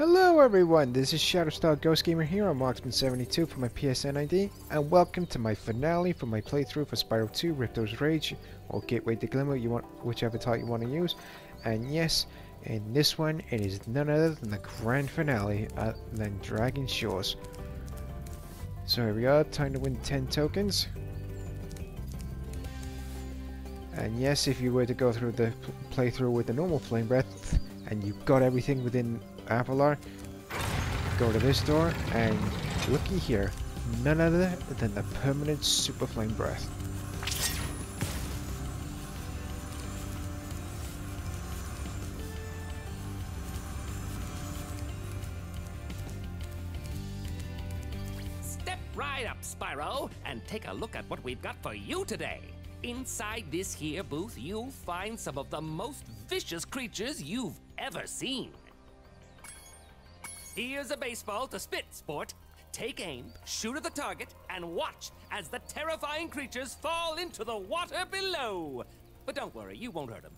Hello everyone, this is Shadowstar Ghost Gamer here on Marksman72 for my PSN ID, and welcome to my finale for my playthrough for Spyro 2 Ripto's Rage, or Gateway to Glimmer, you want whichever title you want to use. And yes, in this one, it is none other than the grand finale uh, than Dragon Shores. So here we are, time to win 10 tokens. And yes, if you were to go through the playthrough with the normal Flame Breath, and you got everything within Avalar, go to this door, and looky here, none other than the permanent Super Flame Breath. Step right up, Spyro, and take a look at what we've got for you today. Inside this here booth, you'll find some of the most vicious creatures you've ever seen. Here's a baseball to spit, sport. Take aim, shoot at the target, and watch as the terrifying creatures fall into the water below. But don't worry, you won't hurt them.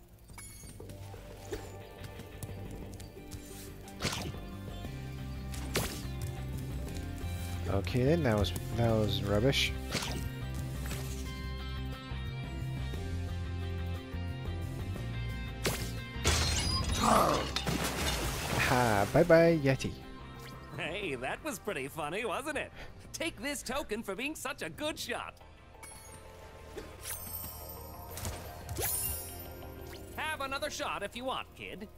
Okay then, that was that was rubbish. Ha! Bye bye, Yeti. Hey, that was pretty funny, wasn't it? Take this token for being such a good shot. Have another shot if you want, kid.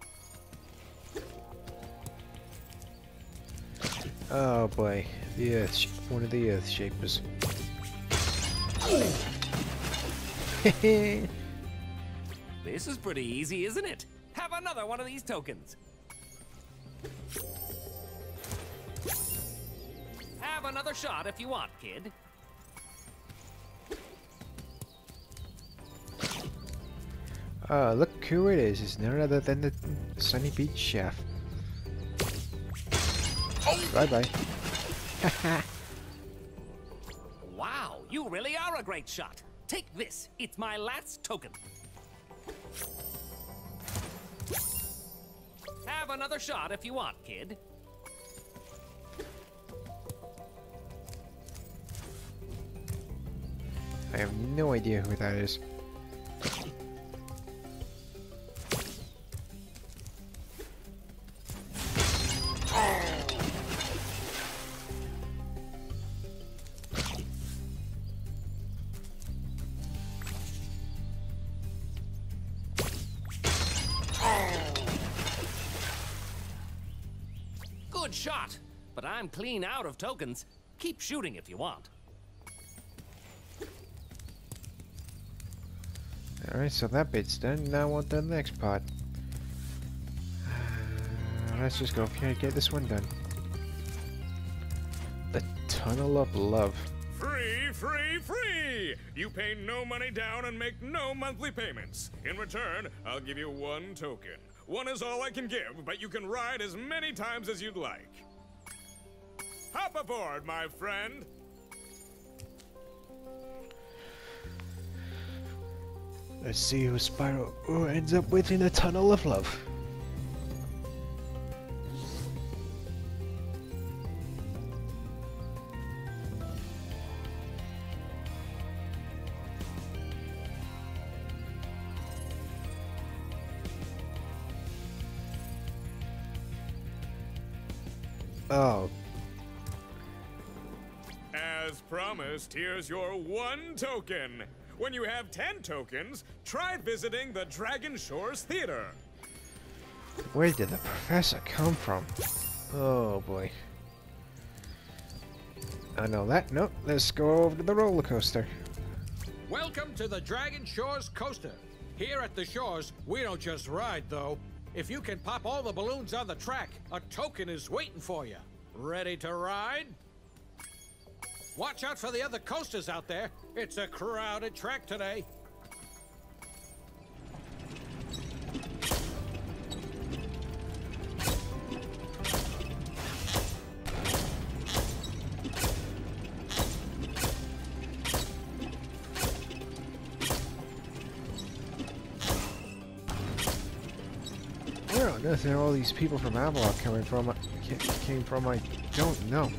Oh boy, the Earth, one of the Earth Shapers. This is pretty easy, isn't it? Have another one of these tokens. Have another shot if you want, kid. oh, look who it is! It's none other than the Sunny Beach Chef. Bye bye. Wow, you really are a great shot. Take this. It's my last token. Have another shot if you want, kid. I have no idea who that is. Good shot. But I'm clean out of tokens. Keep shooting if you want. Alright, so that bit's done. Now on the next part. Uh, let's just go up here and get this one done. The Tunnel of Love. Free, free, free! You pay no money down and make no monthly payments. In return, I'll give you one token. One is all I can give, but you can ride as many times as you'd like. Hop aboard, my friend! Let's see who Spyro who ends up with in the Tunnel of Love. Oh, As promised, here's your one token. When you have 10 tokens, try visiting the Dragon Shores Theater. where did the professor come from? Oh boy. I know that. Nope, let's go over to the roller coaster. Welcome to the Dragon Shores Coaster. Here at the shores, we don't just ride, though. If you can pop all the balloons on the track, a token is waiting for you. Ready to ride? Watch out for the other coasters out there. It's a crowded track today. We're on earth are all these people from Avalar coming from? Came from? I don't know.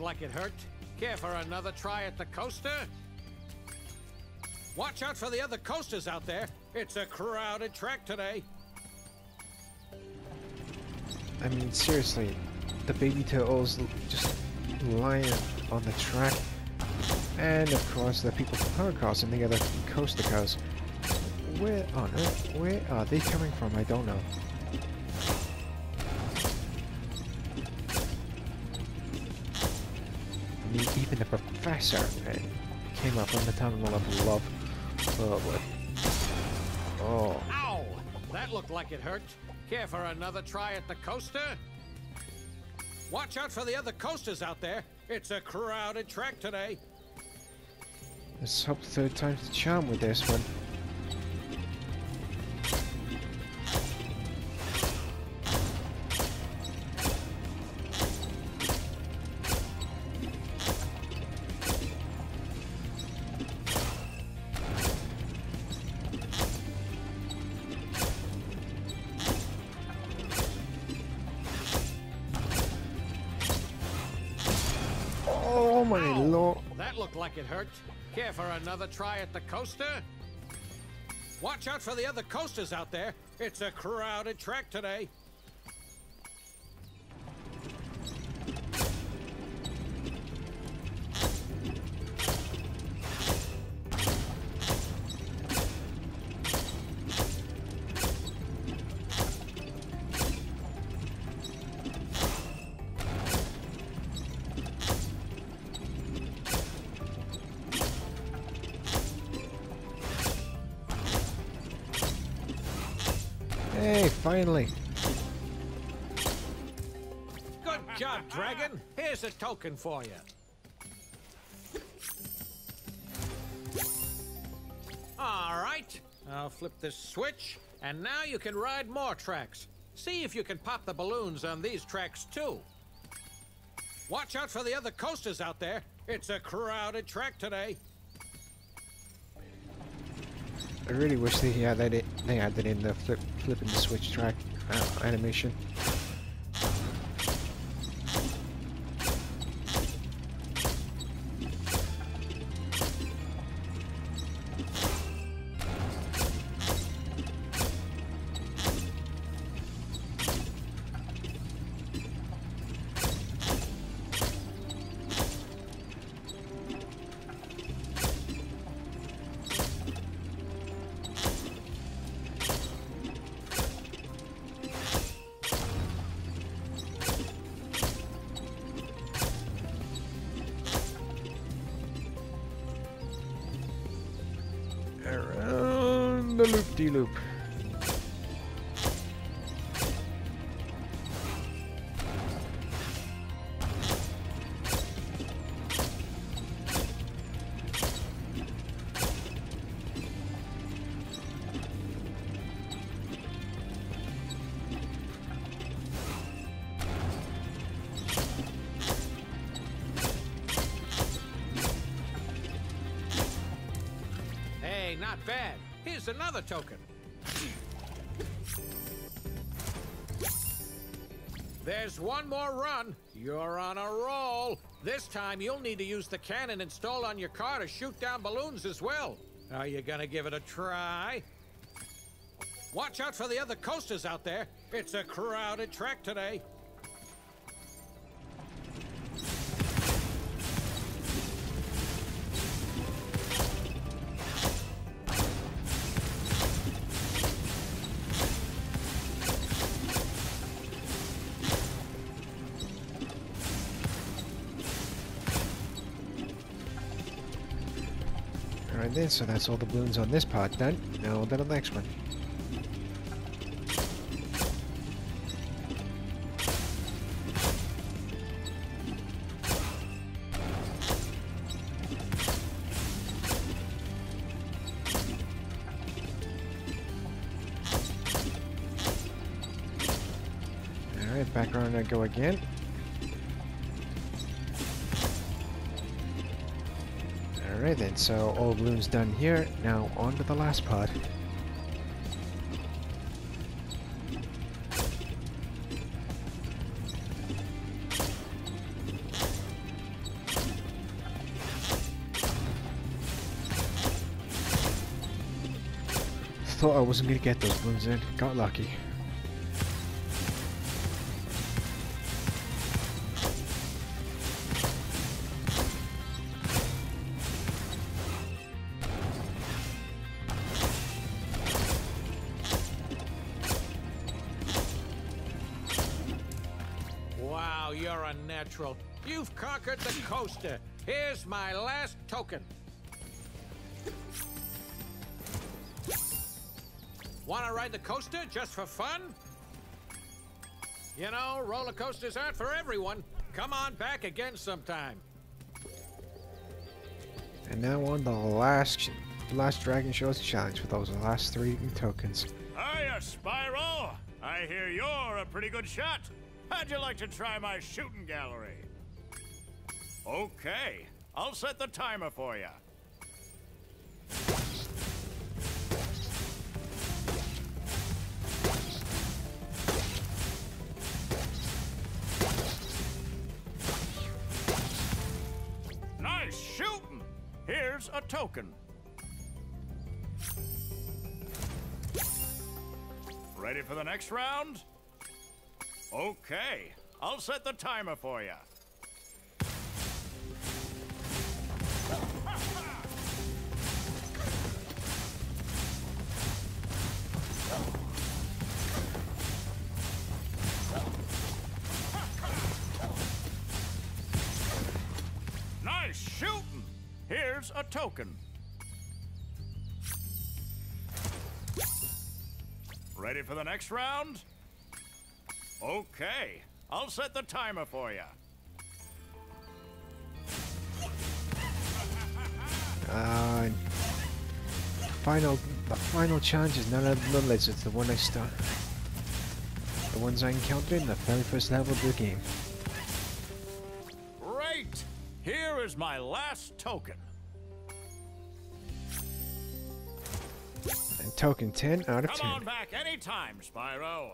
Like it hurt. Care for another try at the coaster? Watch out for the other coasters out there. It's a crowded track today. I mean, seriously, the baby turtles just lying on the track, and of course the people from Holocaust and the other coaster cars. Where on earth? Where are they coming from? I don't know. Even the professor came up on the Tunnel of Love. Oh, oh. Ow! That looked like it hurt. Care for another try at the coaster? Watch out for the other coasters out there. It's a crowded track today. Let's hope third time's the charm with this one. My Ow! lord. That looked like it hurt. Care for another try at the coaster? Watch out for the other coasters out there. It's a crowded track today. Finally. Good job, Dragon. Here's a token for you. All right. I'll flip this switch, and now you can ride more tracks. See if you can pop the balloons on these tracks, too. Watch out for the other coasters out there. It's a crowded track today. I really wish they had that. They had that in the flip, flipping the switch track uh, animation. The loop-de-loop. Hey, not bad. Here's another token. There's one more run. You're on a roll. This time you'll need to use the cannon installed on your car to shoot down balloons as well. Are you gonna give it a try? Watch out for the other coasters out there. It's a crowded track today. So that's all the balloons on this part done. Now on to the next one. Alright, back around I go again. Then, so all balloons done here. Now on to the last pod. Thought I wasn't gonna get those balloons in. Got lucky. Wow, you're a natural. You've conquered the coaster. Here's my last token. Want to ride the coaster just for fun? You know, roller coasters aren't for everyone. Come on back again sometime. And now on the last last Dragon Shores challenge with those last three tokens. Hiya, Spyro! I hear you're a pretty good shot. How'd you like to try my shooting gallery? Okay, I'll set the timer for you. Nice shooting! Here's a token. Ready for the next round? Okay, I'll set the timer for you. Nice shooting! Here's a token. Ready for the next round? Okay, I'll set the timer for you. Uh, final, the final challenge is none of the lizards, the one I start. The ones I encountered in the very first level of the game. Great! Here is my last token. And token 10 out of Come 10. on back anytime, Spyro.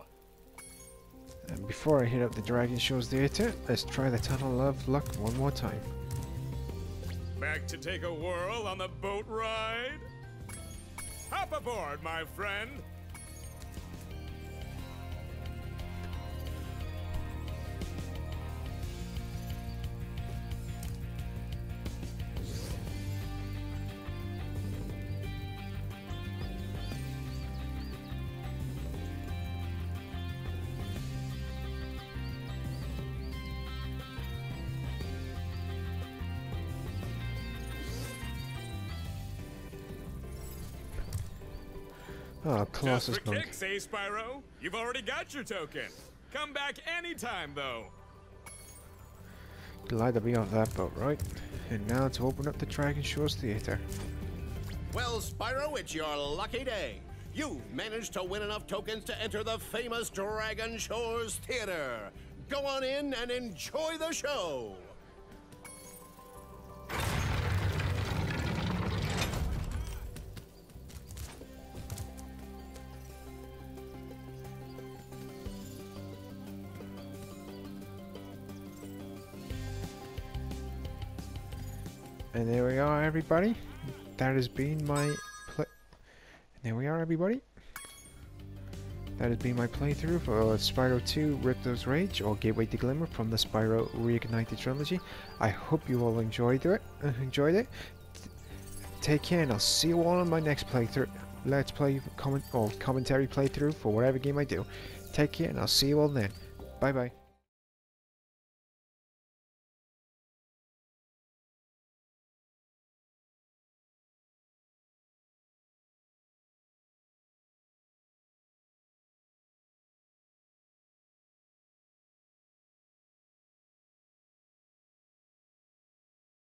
And before I hit up the Dragon Shores theater, let's try the Tunnel of Luck one more time. Back to take a whirl on the boat ride? Hop aboard, my friend. Oh, Just Colossus for Monk. kicks, eh, Spyro? You've already got your token. Come back anytime, though. Glad to be on that boat, right? And now to open up the Dragon Shores theater. Well, Spyro, it's your lucky day. You've managed to win enough tokens to enter the famous Dragon Shores Theater. Go on in and enjoy the show. And there we are, everybody. That has been my play. There we are, everybody. That has been my playthrough for Spyro 2 Ripto's Rage or Gateway to Glimmer from the Spyro Reignited trilogy. I hope you all enjoyed it. Enjoyed it. Take care, and I'll see you all on my next playthrough. Let's play comment or commentary playthrough for whatever game I do. Take care, and I'll see you all then. Bye bye.